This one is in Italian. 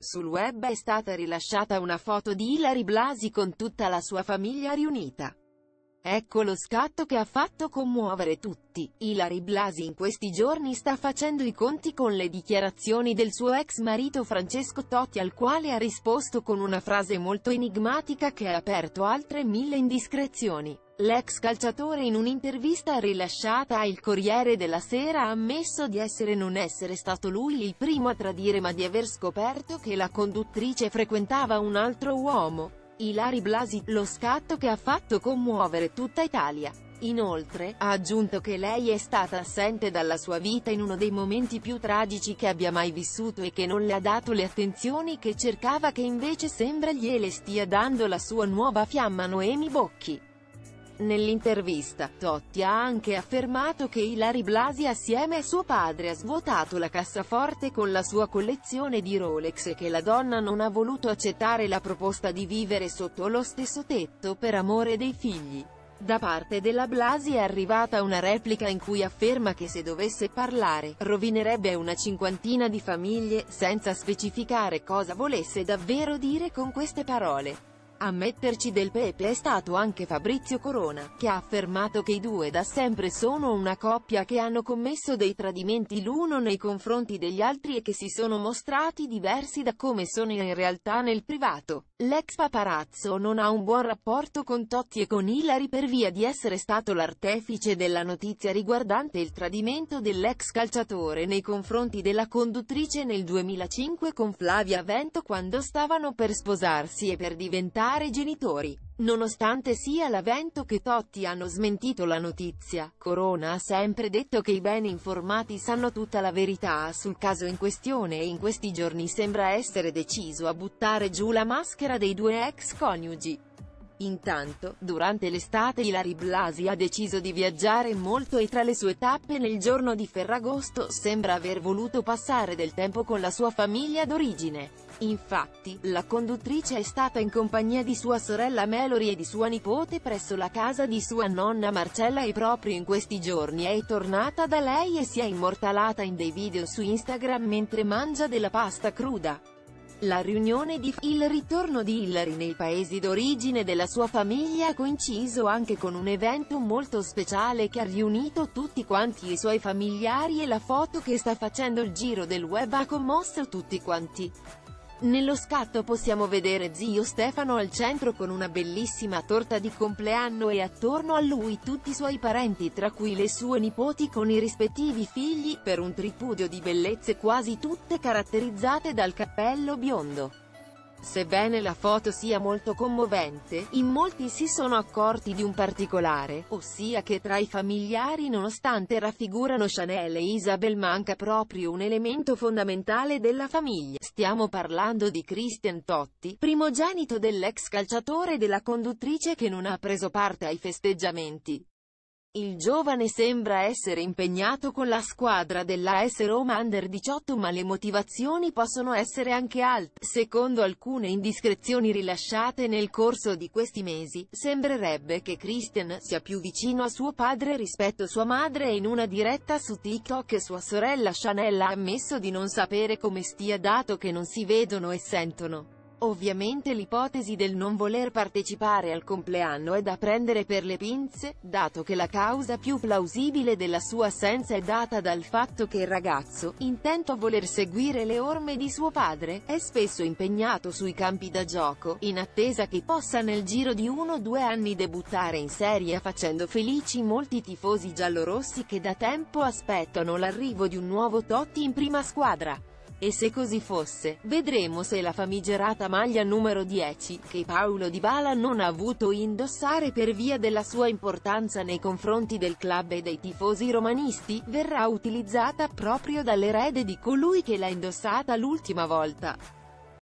Sul web è stata rilasciata una foto di Ilary Blasi con tutta la sua famiglia riunita. Ecco lo scatto che ha fatto commuovere tutti. Ilary Blasi in questi giorni sta facendo i conti con le dichiarazioni del suo ex marito Francesco Totti al quale ha risposto con una frase molto enigmatica che ha aperto altre mille indiscrezioni. L'ex calciatore in un'intervista rilasciata a Il Corriere della Sera ha ammesso di essere non essere stato lui il primo a tradire ma di aver scoperto che la conduttrice frequentava un altro uomo. Ilari Blasi, lo scatto che ha fatto commuovere tutta Italia. Inoltre, ha aggiunto che lei è stata assente dalla sua vita in uno dei momenti più tragici che abbia mai vissuto e che non le ha dato le attenzioni che cercava che invece sembra gliele stia dando la sua nuova fiamma Noemi Bocchi. Nell'intervista, Totti ha anche affermato che Ilari Blasi assieme a suo padre ha svuotato la cassaforte con la sua collezione di Rolex e che la donna non ha voluto accettare la proposta di vivere sotto lo stesso tetto per amore dei figli. Da parte della Blasi è arrivata una replica in cui afferma che se dovesse parlare, rovinerebbe una cinquantina di famiglie, senza specificare cosa volesse davvero dire con queste parole. A metterci del pepe è stato anche Fabrizio Corona, che ha affermato che i due da sempre sono una coppia che hanno commesso dei tradimenti l'uno nei confronti degli altri e che si sono mostrati diversi da come sono in realtà nel privato. L'ex paparazzo non ha un buon rapporto con Totti e con Hilary per via di essere stato l'artefice della notizia riguardante il tradimento dell'ex calciatore nei confronti della conduttrice nel 2005 con Flavia Vento quando stavano per sposarsi e per diventare genitori. Nonostante sia l'avvento che Totti hanno smentito la notizia, Corona ha sempre detto che i bene informati sanno tutta la verità sul caso in questione e in questi giorni sembra essere deciso a buttare giù la maschera dei due ex coniugi. Intanto, durante l'estate Ilari Blasi ha deciso di viaggiare molto e tra le sue tappe nel giorno di Ferragosto sembra aver voluto passare del tempo con la sua famiglia d'origine. Infatti, la conduttrice è stata in compagnia di sua sorella Melori e di sua nipote presso la casa di sua nonna Marcella e proprio in questi giorni è tornata da lei e si è immortalata in dei video su Instagram mentre mangia della pasta cruda. La riunione di il ritorno di Hillary nei paesi d'origine della sua famiglia ha coinciso anche con un evento molto speciale che ha riunito tutti quanti i suoi familiari e la foto che sta facendo il giro del web ha commosso tutti quanti. Nello scatto possiamo vedere zio Stefano al centro con una bellissima torta di compleanno e attorno a lui tutti i suoi parenti tra cui le sue nipoti con i rispettivi figli, per un tripudio di bellezze quasi tutte caratterizzate dal cappello biondo. Sebbene la foto sia molto commovente, in molti si sono accorti di un particolare, ossia che tra i familiari nonostante raffigurano Chanel e Isabel manca proprio un elemento fondamentale della famiglia. Stiamo parlando di Christian Totti, primogenito dell'ex calciatore e della conduttrice che non ha preso parte ai festeggiamenti. Il giovane sembra essere impegnato con la squadra della S Roma Under 18 ma le motivazioni possono essere anche alte. Secondo alcune indiscrezioni rilasciate nel corso di questi mesi, sembrerebbe che Christian sia più vicino a suo padre rispetto a sua madre e in una diretta su TikTok sua sorella Chanel ha ammesso di non sapere come stia dato che non si vedono e sentono. Ovviamente l'ipotesi del non voler partecipare al compleanno è da prendere per le pinze, dato che la causa più plausibile della sua assenza è data dal fatto che il ragazzo, intento a voler seguire le orme di suo padre, è spesso impegnato sui campi da gioco, in attesa che possa nel giro di uno o due anni debuttare in Serie facendo felici molti tifosi giallorossi che da tempo aspettano l'arrivo di un nuovo Totti in prima squadra. E se così fosse, vedremo se la famigerata maglia numero 10, che Paolo Di Bala non ha avuto indossare per via della sua importanza nei confronti del club e dei tifosi romanisti, verrà utilizzata proprio dall'erede di colui che l'ha indossata l'ultima volta.